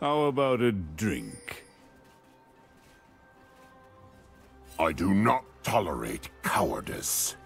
How about a drink? I do not tolerate cowardice.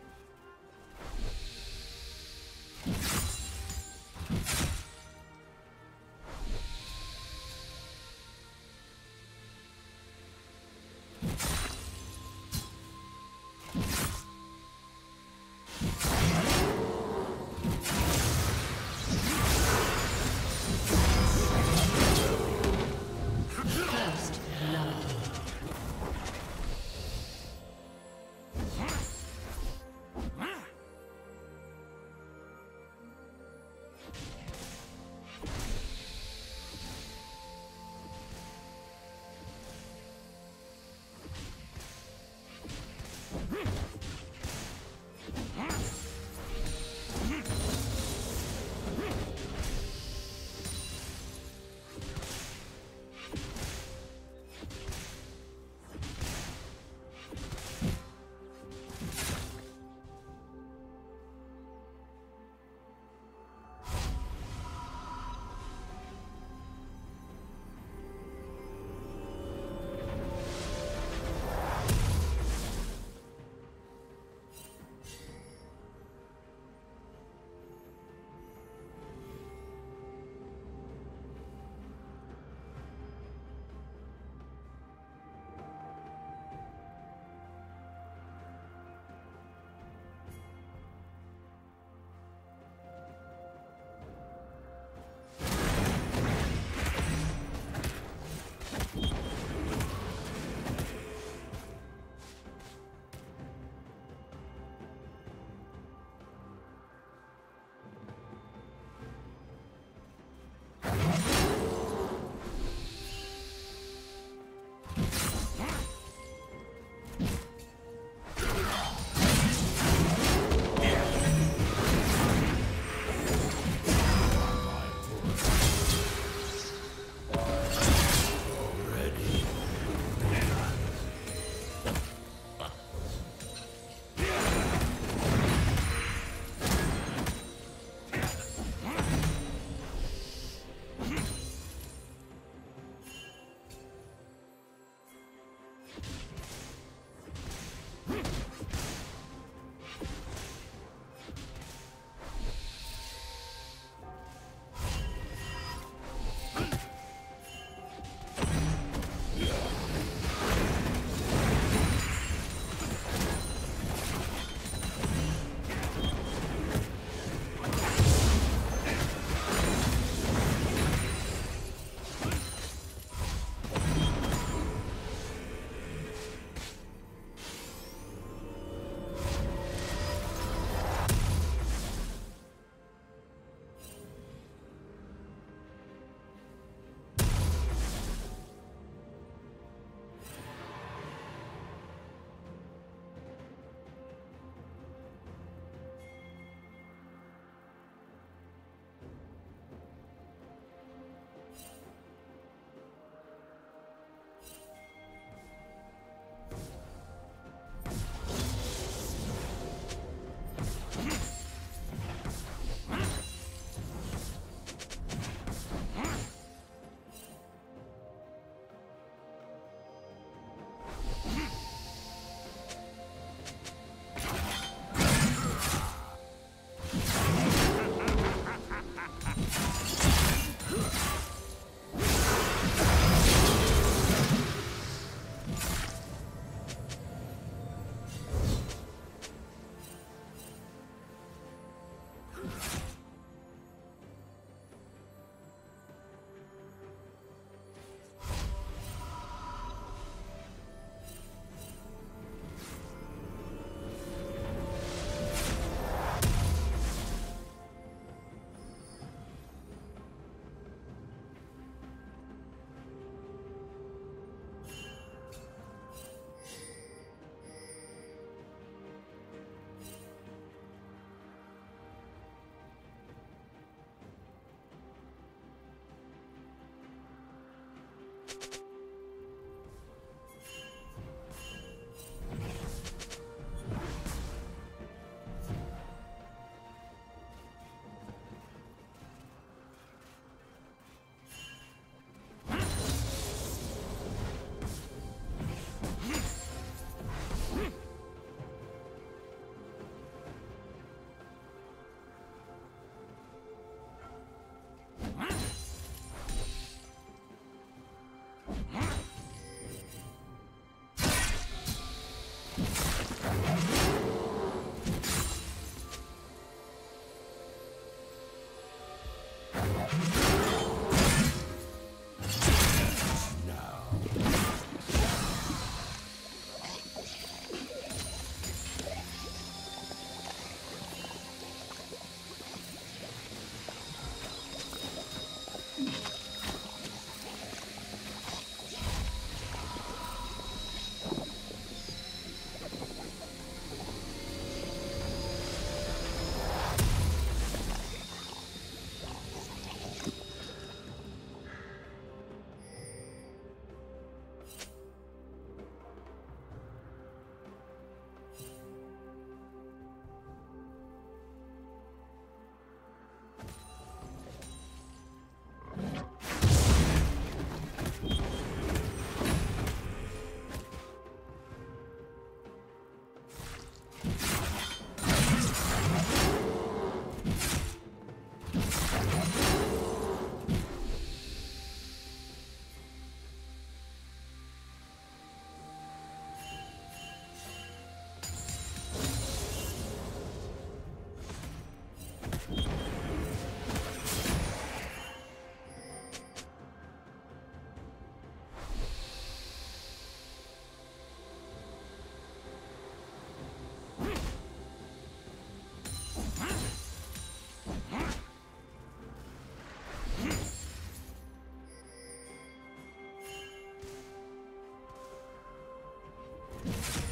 you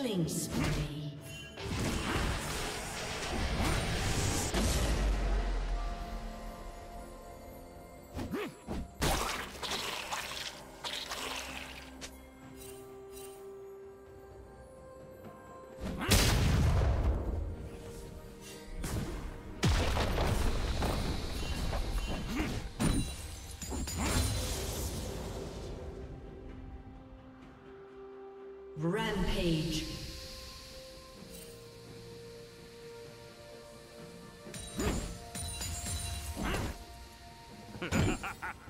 Killing spree. Rampage.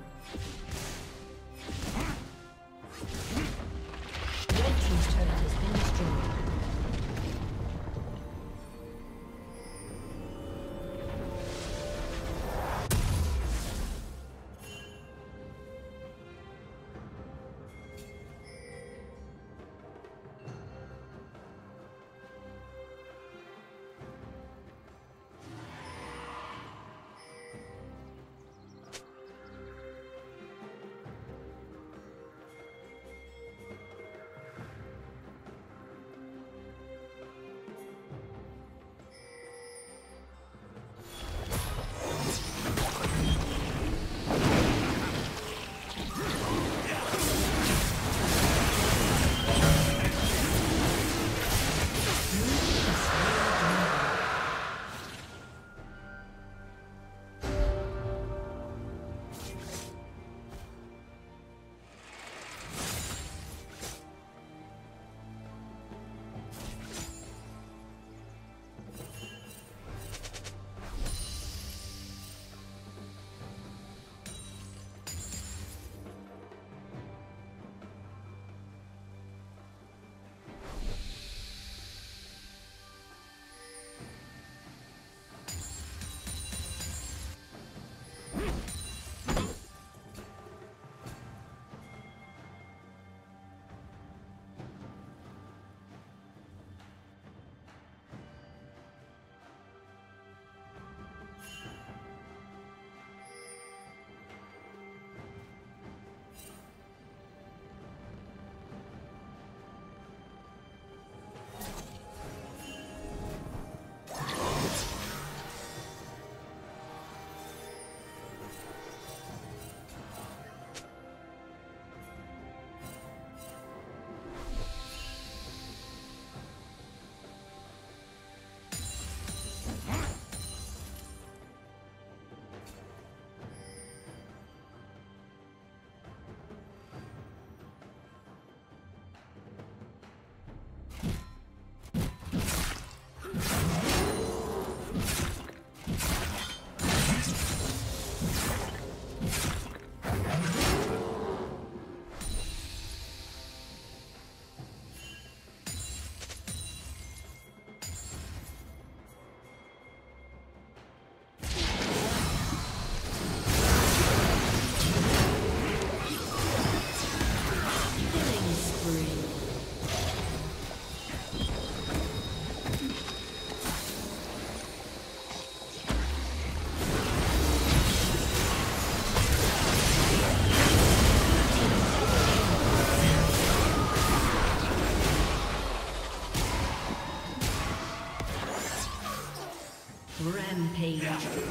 Venga.